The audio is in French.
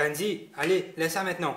Gandhi, allez, laisse ça maintenant.